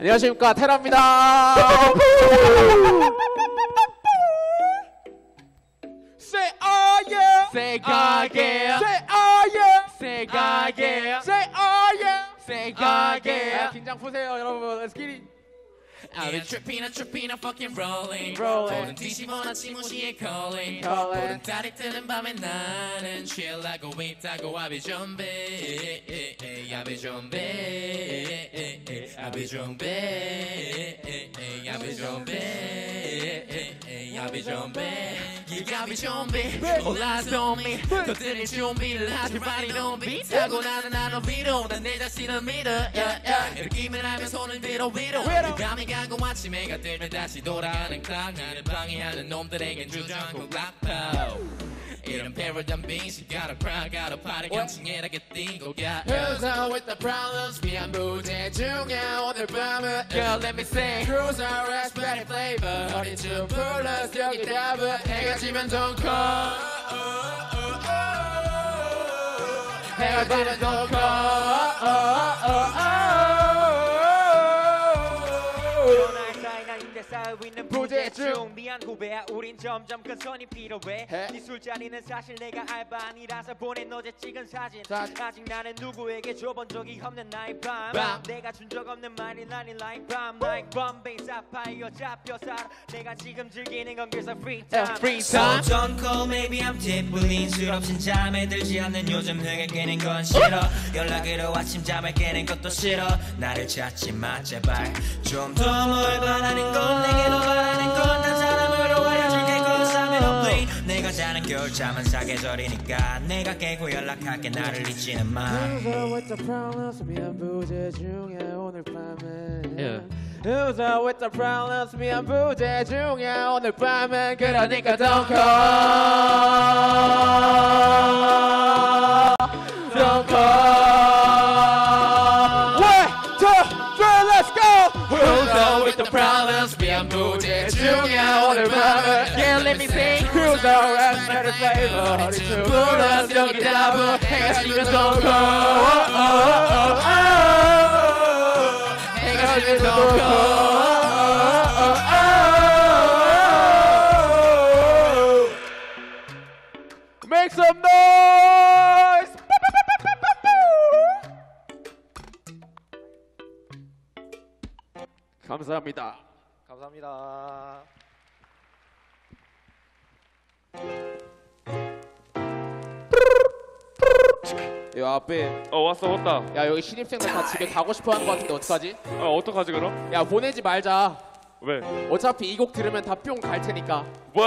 안녕하십니까 테라입니다. Say oh yeah. Say God yeah. Say oh yeah. Say God yeah. Say oh yeah. Say God yeah. 긴장 푸세요 여러분. It. I've been tripping, I'm tripping, I'm fucking rolling. Rolling. 보는 뒤집어나 지무시에 calling. Calling. 보는 달이 뜨는 밤에 나는 취하고 있다고 I'll be 좀비. I'll be 좀비. I'll be 좀비. I'll be 좀 좀비. You got me 좀비. All eyes on me. 너들이 준비를 하지 많이 좀비. 타고 나는 나는 위로. 난 내 자신을 믿어. Yeah, yeah. 느낌을 하면 손을 들어 위로. 밤이 가고 아침에가 되면 다시 돌아가는 클락 나를 방해하는 놈들에겐 주저앉고 락파우 이런 패러다임 빙시 gotta cry gotta party 경칭해라게 뛰고 가 Cruiser with the problems 미안 무대 중에 오늘 밤은 Girl let me sing Cruiser raspberry flavor 어린 춤 플러스 여기 답은 해가 지면 don't call 해가 지면 don't call 날 사이 난 인데 쌓이고 있는 부재중 미안 후배야 우린 점점 큰 선이 필요해. 해. 네 술자리는 사실 내가 알바 아니라서 보낸 어제 찍은 사진. 사진. 아직 나는 누구에게 줘본 적이 없는 나의 밤. 밤. 내가 준 적 없는 말이 나린 라인 밤 like bomb 사파이어 잡혀 살아. 내가 지금 즐기는 건 그래서 free time. free time. So don't call maybe I'm typically 술없인 잠에 들지 않는 요즘 내게 깨는 건 싫어. 연락으로 아침 잠을 깨는 것도 싫어. 나를 찾지 마 제발. 좀 더 뭘 바라는 건 내게 겨울 잠은 사계절이니까 내가 깨고 연락할게 나를 잊지는 마 Who's with the problems 미안 부재 중에 오늘 밤에. Who's with the problems 미안 부재 중에 오늘 밤에 그러니까 don't call Don't call problems 미안 부재 중에 오늘 밤은 Yeah let me sing Cruiser raspberry flavor 어린 춤 플러스 여기 답은 해가 지면 don't call 해가 지면 don't call Make some noise! 감사합니다. 감사합니다 야 앞에 어 왔어 왔다 야 여기 신입생들 다 집에 가고 싶어 하는 것 같은데 어떡하지? 아 어떡하지 그럼? 야 보내지 말자. 왜? 어차피 이 곡 들으면 다 뿅 갈 테니까. 왜?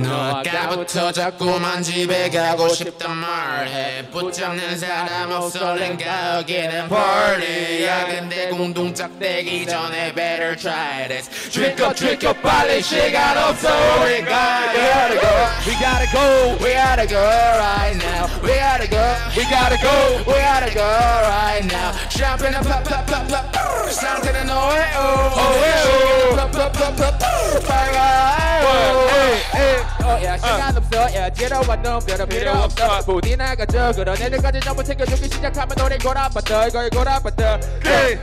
너 아까부터 자꾸만 집에 가고 싶단 말해 붙잡는 사람 없어 랭가 여기는 party야 근데 공동 짝대기 전에 better try this drink up drink up 빨리 시간 없어 We gotta go We gotta go We gotta go right now We gotta go We gotta go We gotta go right now Champagne and pop pop pop pop 상태는 oh oh pop Para. Hey, hey. 어, 야 시간 없어. 야 지루한 놈들은 필요 없어. 부디 나가죠. 그런 애들까지 전부 챙겨주기 시작하면 우린 고라빠들 거의 고라빠들.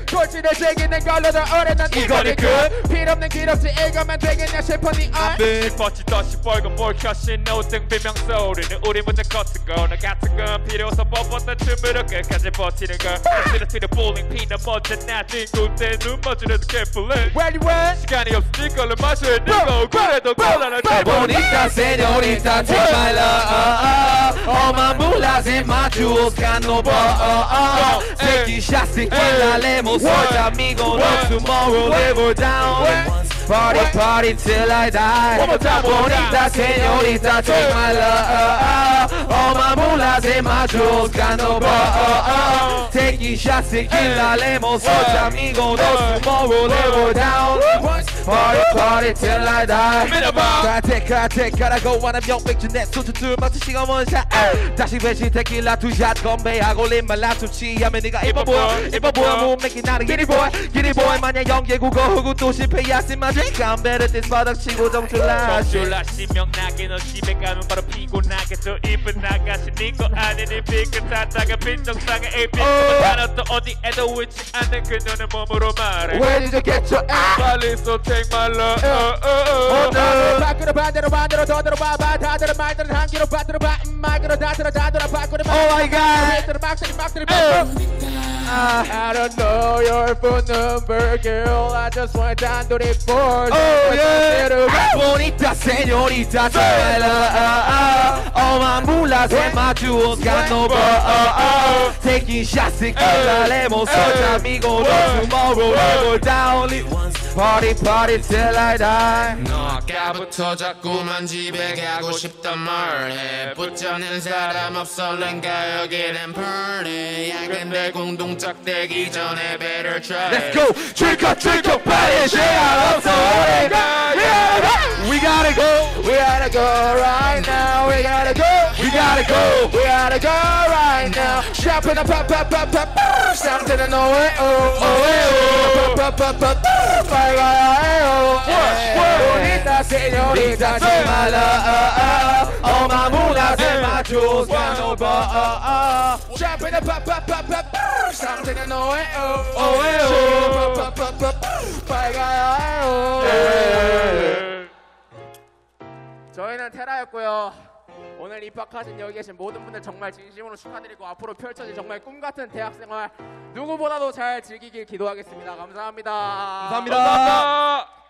돌진을 새기는 걸로도 오래 난 이거니 끝. 필요없는 길 없이 읽으면 되겠냐 싶어 니 알. 늘 버치듯이 빨간 몰카신 노등 비명소 우리는 우리 문제 같은 거 나 같은 건 필요 없어 뻣뻣한 춤으로 끝까지 버티는 걸 스트레스를 볼링 피나 먼저 나진 군대 눈 맞으려도 개뿔래? 시간이 없으니까 얼른 마셔야 되고 그래도 곤란한 Bonita, señorita, take my love. All my mullahs and my jewels got no. Take your shots and kill lemos. Such amigo, no tomorrow, live or down. Party, party till I die. One more time, one more time. Bonita, señorita, take my love. All my mullahs and my jewels got no. Take your shots and kill lemos. Such amigo, no tomorrow, live or down. Party, party till I die. 카테 카테 가라고 하는 명맥주 내둘 마치 시간 원샷 다시 배신 테킬라 두샷 건배하고 림말라 술 취하면 네가 이뻐 보여 이뻐 보여 몸매기 나는 기리보이 기리보이 마냥 연계 국어 흑우 또 실패야 심마지 감배를 뛴 바닥 치고 정출라 졸라시 명나게 너 집에 가면 바로 피곤하게 저 이쁜 나가시 니거 아니니 삐끗하다가 빈정상에 에이핑 또 어디에도 위치 안된 그녀는 몸으로 말해 Where? 빨리 so take my love 어, 어, 어, 오늘 어. 밖으로 반대로 반대로 더 들어봐봐 다들은 말들은 한 귀로 받들어 봐 말그로 다 들어 다 들어 밖으로 Oh my god. 들어 막들이 막들이 I don't know your phone number girl I just want 단둘이 for Oh yeah. Bonita señorita, tráela. Oh mamula, se machuos, ganó. Taking shots, tequila, lemos, ocho amigos, tomorrow, level down. Party, party till I die. 너 아까부터 자꾸만 집에 가고 싶단 말해 붙잡는 사람 없어 랭가 여기는 party 야 근데 공동 짝대기 전에 better try Let's go, trick or party, 시간 없어, 우리가. Gotta go. We gotta go right now Shopping a pop pop pop pop pop Something to know it oh oh eh, oh pop pop pop pop Bye bye oh Bonita señorita my love, oh mamula, se machuos, ganó. Shopping a pop pop pop pop pop Something to know it oh Oh, eh, oh. Pop pop pop pop bye oh 저희는 테라였고요. 오늘 입학하신 여기 계신 모든 분들 정말 진심으로 축하드리고 앞으로 펼쳐질 정말 꿈 같은 대학생활 누구보다도 잘 즐기길 기도하겠습니다. 감사합니다. 감사합니다. 감사합니다